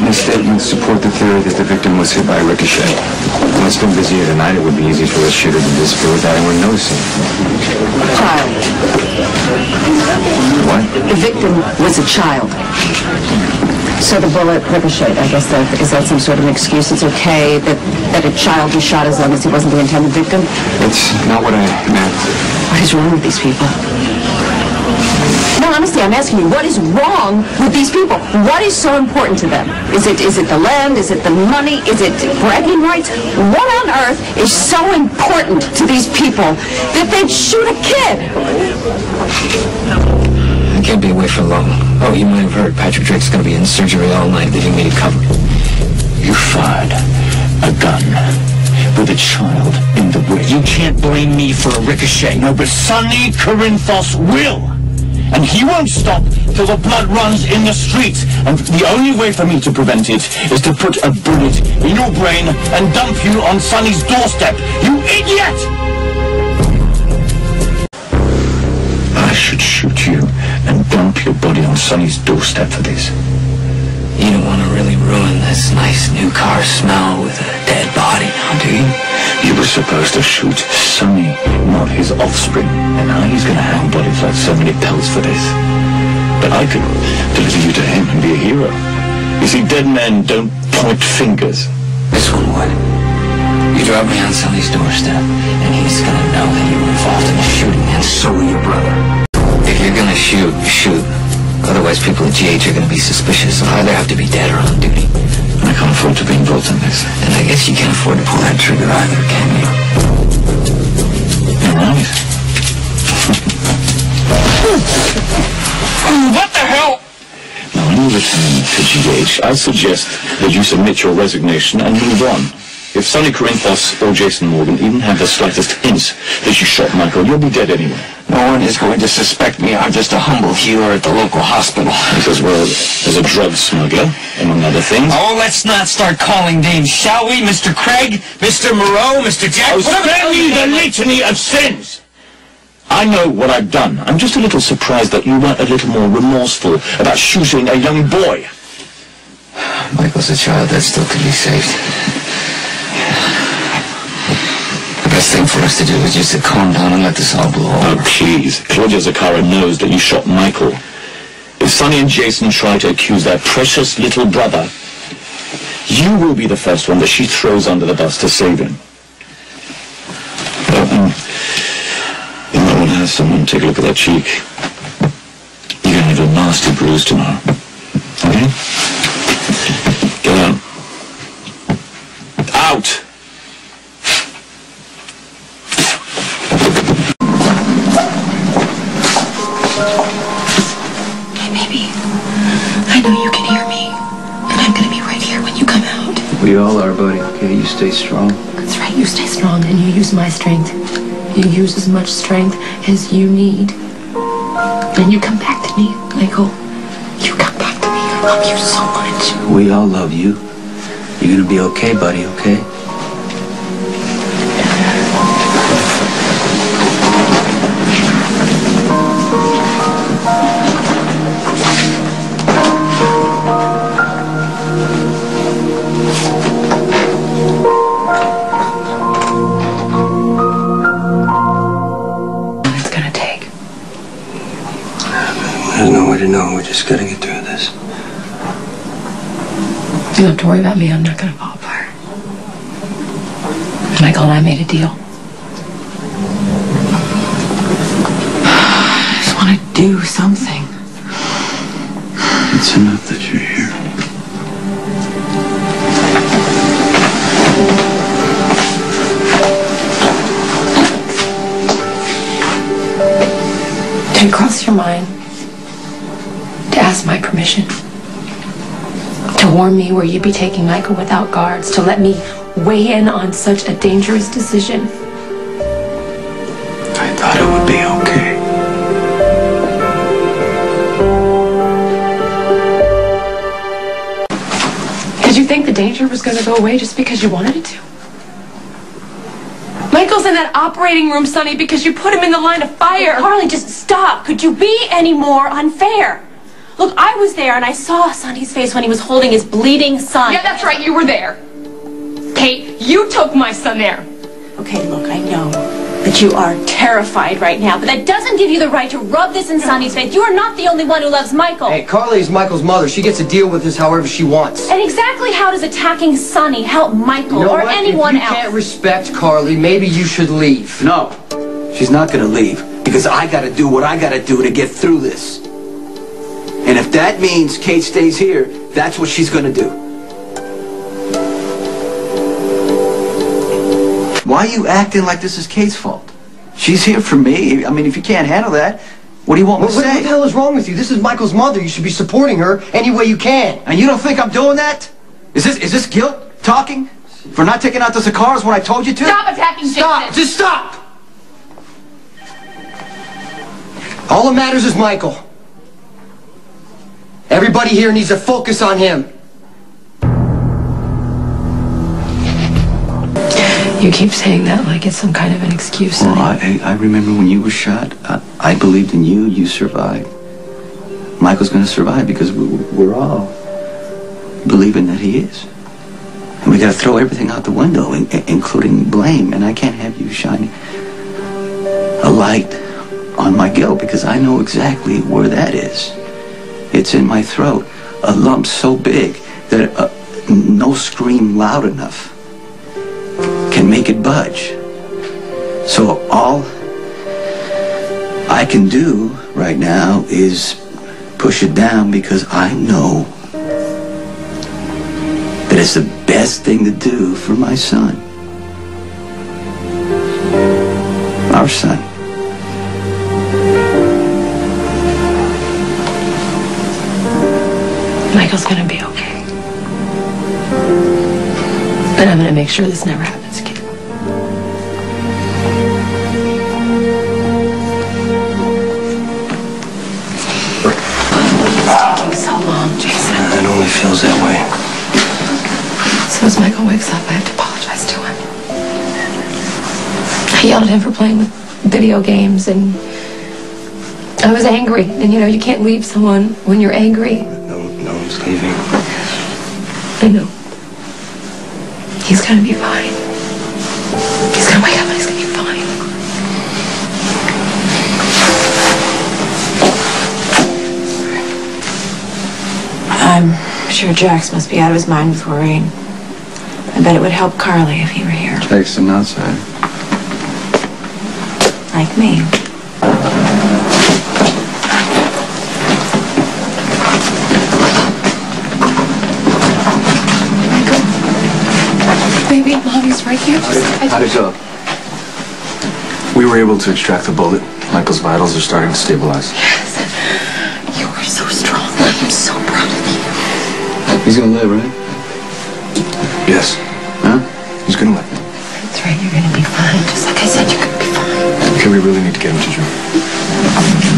Witness statements support the theory that the victim was hit by a ricochet. When it's been busier tonight, it would be easy for the shooter to disappear without anyone noticing. Child. What? The victim was a child. So the bullet ricocheted. I guess that is that some sort of an excuse? It's okay that, that a child was shot as long as he wasn't the intended victim? That's not what I meant. What is wrong with these people? No, honestly, I'm asking you, what is wrong with these people? What is so important to them? Is it is it the land? Is it the money? Is it bragging rights? What on earth is so important to these people that they'd shoot a kid? I can't be away for long. Oh, you might have heard Patrick Drake's gonna be in surgery all night, leaving me to cover. You fired a gun with a child in the way. You can't blame me for a ricochet. No, but Sonny Corinthos will. And he won't stop till the blood runs in the streets. And the only way for me to prevent it is to put a bullet in your brain and dump you on Sonny's doorstep. You idiot! I should shoot you and dump your body on Sonny's doorstep for this. You don't want to really ruin this nice new car smell with a dead body now, do you? You were supposed to shoot His offspring. And now he's gonna hang bodies like so many pelts for this. But I can deliver you to him and be a hero. You see, dead men don't point fingers. This one would. You drop me on Sonny's doorstep, and he's gonna know that you were involved in the shooting, and so will your brother. If you're gonna shoot, shoot. Otherwise, people at GH are gonna be suspicious. I'll either have to be dead or on duty. I can't afford to be involved in this. And I guess you can't afford to pull that trigger either, can you? You return to GH, I suggest that you submit your resignation and move on. If Sonny Corinthos or Jason Morgan even have the slightest hint that you shot Michael, you'll be dead anyway. No one is going to suspect me. I'm just a humble healer at the local hospital. Because, well, as a drug smuggler, among other things. Oh, let's not start calling names, shall we? Mr. Craig, Mr. Moreau, Mr. Jack. Oh, spare me the litany of sins! I know what I've done. I'm just a little surprised that you weren't a little more remorseful about shooting a young boy. Michael's a child that still can be saved. The best thing for us to do is just to calm down and let this all blow Oh, over. please. Claudia Zacchara knows that you shot Michael. If Sonny and Jason try to accuse their precious little brother, you will be the first one that she throws under the bus to save him. Oh, and you might want to have someone take a look at that cheek. You're going to have a nasty bruise tomorrow. Okay? Get out. Out! Hey, baby. I know you can hear me. And I'm gonna be right here when you come out. We all are, buddy. Okay, you stay strong. That's right, you stay strong and you use my strength. You use as much strength as you need. And you come back to me, Michael. You come back to me. I love you so much. We all love you. You're gonna be okay, buddy, okay? Just gotta get through this. You don't have to worry about me. I'm not gonna fall apart. Michael and I made a deal. I just want to do something. It's enough that you're here. Did it cross your mind ask my permission? To warn me where you'd be taking Michael without guards, to let me weigh in on such a dangerous decision? I thought it would be okay. Did you think the danger was going to go away just because you wanted it to? Michael's in that operating room, Sonny, because you put him in the line of fire. Carly, just stop. Could you be any more unfair? Look, I was there and I saw Sonny's face when he was holding his bleeding son. Yeah, that's right, you were there. Kate, you took my son there. Okay, look, I know that you are terrified right now, but that doesn't give you the right to rub this in Sonny's face. You are not the only one who loves Michael. Hey, Carly is Michael's mother. She gets to deal with this however she wants. And exactly how does attacking Sonny help Michael You know or what? anyone if you else? can't respect Carly, maybe you should leave. No, she's not gonna leave because I gotta do what I gotta do to get through this. And if that means Kate stays here, that's what she's gonna do. Why are you acting like this is Kate's fault? She's here for me. I mean, if you can't handle that, what do you want me What, to what say? the hell is wrong with you? This is Michael's mother. You should be supporting her any way you can. And you don't think I'm doing that? Is this is this guilt talking for not taking out the cigars when I told you to? Stop attacking Stop! Jason. Just stop! All that matters is Michael. Everybody here needs to focus on him. You keep saying that like it's some kind of an excuse. Well, I, I remember when you were shot. I, I believed in you. You survived. Michael's going to survive because we, we're all believing that he is. And we got to throw everything out the window, in, including blame. And I can't have you shining a light on my guilt because I know exactly where that is. It's in my throat, a lump so big that uh, no scream loud enough can make it budge. So all I can do right now is push it down because I know that it's the best thing to do for my son. Our son. Michael's gonna be okay. But I'm gonna make sure this never happens again. It's taking so long, Jason. It only feels that way. So as Michael wakes up, I have to apologize to him. I yelled at him for playing with video games and I was angry. And you know, you can't leave someone when you're angry. No, no leaving. I know. He's gonna be fine. He's gonna wake up and he's gonna be fine. I'm sure Jax must be out of his mind with worrying. I bet it would help Carly if he were here. Takes an outside. Like me. Baby, mommy's right here. Just, I How'd it go? We were able to extract the bullet. Michael's vitals are starting to stabilize. Yes. You are so strong. I'm so proud of you. He's gonna live, right? Yes. Huh? He's gonna live. That's right, you're gonna be fine. Just like I said, you're gonna be fine. Okay, we really need to get him to Drew.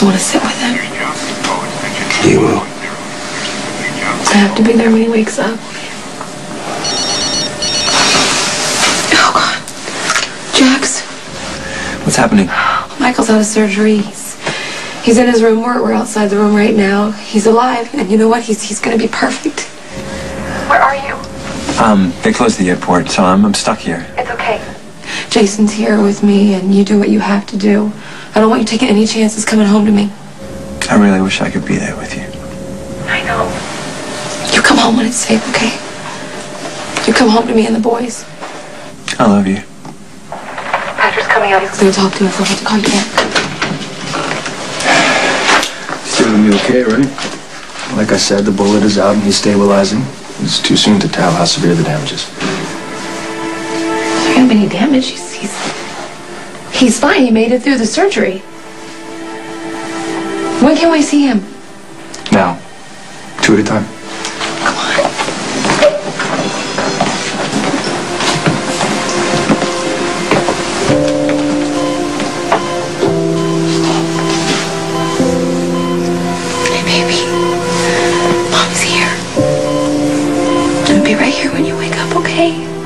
Just want to sit with him. You will. I have to be there when he wakes up. Oh, God. Jax, What's happening? Michael's out of surgery. He's, he's in his room. We're, we're outside the room right now. He's alive. And you know what? He's, he's going to be perfect. Where are you? Um, they closed the airport, so I'm, I'm stuck here. It's okay. Jason's here with me, and you do what you have to do. I don't want you taking any chances coming home to me. I really wish I could be there with you. I know. You come home when it's safe, okay? You come home to me and the boys. I love you. Patrick's coming out. He's going to talk to us. I'll have to call you back. Still gonna be okay, right? Like I said, the bullet is out and he's stabilizing. It's too soon to tell how severe the damage is. There hasn't been any damage. He's, He's fine. He made it through the surgery. When can we see him? Now. Two at a time. Come on. Hey, baby. Mom's here. I'll be right here when you wake up, okay?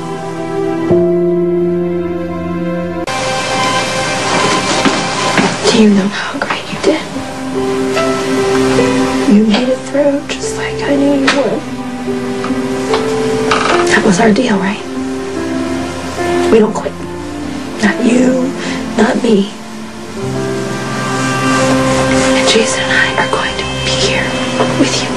Our deal, right? We don't quit. Not you, not me. And Jason and I are going to be here with you.